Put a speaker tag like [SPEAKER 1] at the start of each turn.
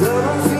[SPEAKER 1] Eu não don't